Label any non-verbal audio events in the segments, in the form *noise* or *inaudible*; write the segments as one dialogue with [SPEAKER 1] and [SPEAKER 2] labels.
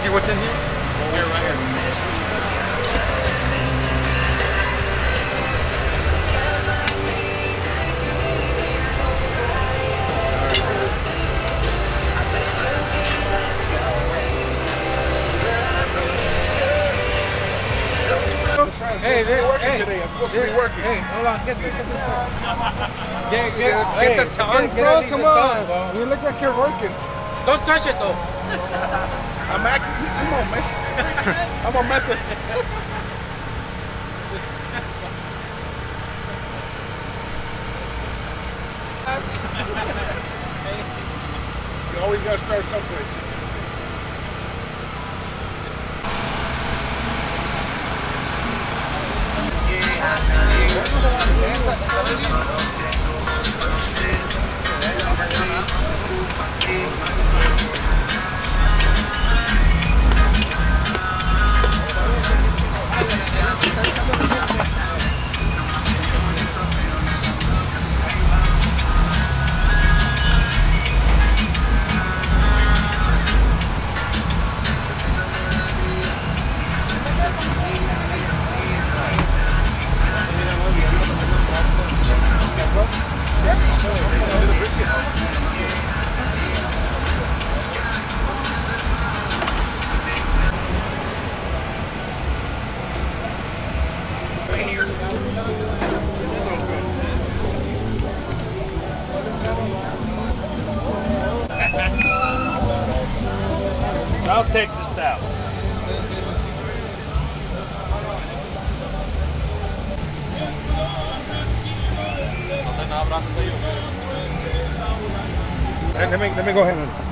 [SPEAKER 1] see what's in here?
[SPEAKER 2] Here, right here.
[SPEAKER 1] Hey, they,
[SPEAKER 3] working
[SPEAKER 1] hey,
[SPEAKER 3] today. I'm supposed to be working.
[SPEAKER 1] Hey, hold on. Get, get, get, get, get, get,
[SPEAKER 3] Hey,
[SPEAKER 1] get the tongs,
[SPEAKER 3] get- get
[SPEAKER 1] bro. Come on.
[SPEAKER 3] tongue, bro.
[SPEAKER 1] You look like you're working.
[SPEAKER 2] Don't touch it though. *laughs*
[SPEAKER 3] I'm acting. Come on, man. *laughs* I'm a method. you always gotta start someplace. Thank you.
[SPEAKER 4] South Texas style.
[SPEAKER 1] Let me, let me go ahead and.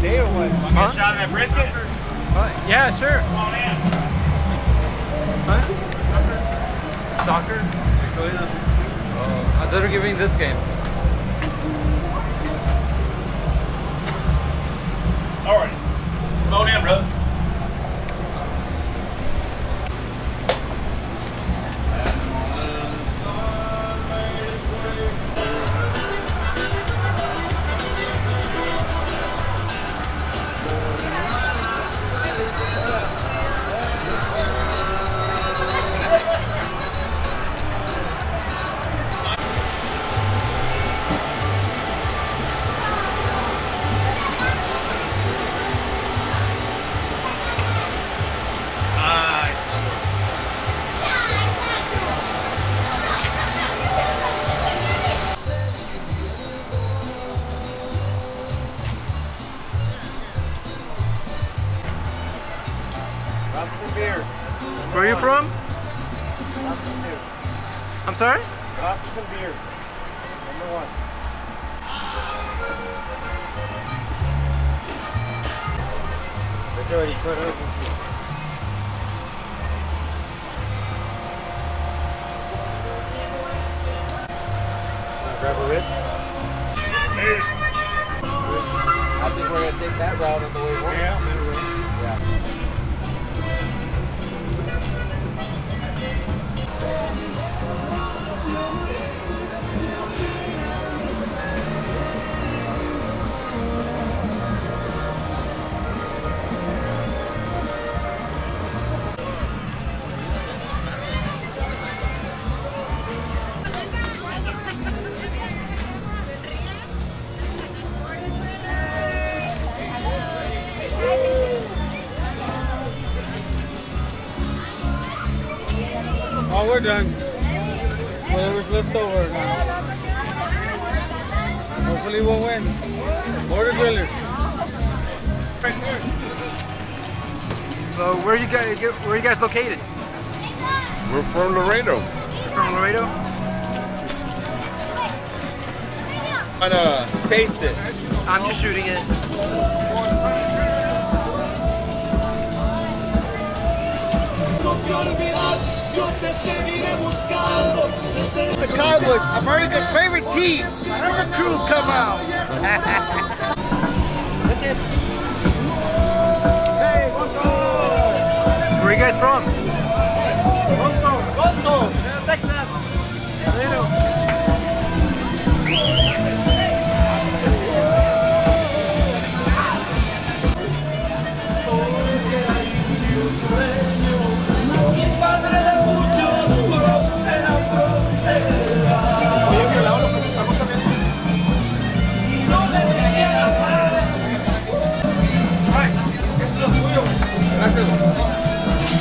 [SPEAKER 3] Today or what?
[SPEAKER 1] Huh?
[SPEAKER 4] Shot that brisket?
[SPEAKER 1] Uh, yeah, sure. Huh? Soccer? Oh, I thought they were giving this game.
[SPEAKER 4] All right. Come on in, brother.
[SPEAKER 1] Where are you from? I'm sorry?
[SPEAKER 3] Robson beer. Number one. Already cut open. Grab a rib. I think we're gonna take that route on the way home.
[SPEAKER 4] Yeah.
[SPEAKER 1] Oh, we're done. Whatever's left over now. Hopefully we'll win. Border Grillers. So where you guys where are you guys located?
[SPEAKER 3] We're from Laredo.
[SPEAKER 1] From Laredo?
[SPEAKER 3] Wanna taste it?
[SPEAKER 1] I'm just shooting it.
[SPEAKER 3] The Cowboys, America's favorite team. Number crew come out. *laughs* hey, one
[SPEAKER 1] Where are you guys from?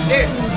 [SPEAKER 5] Nice.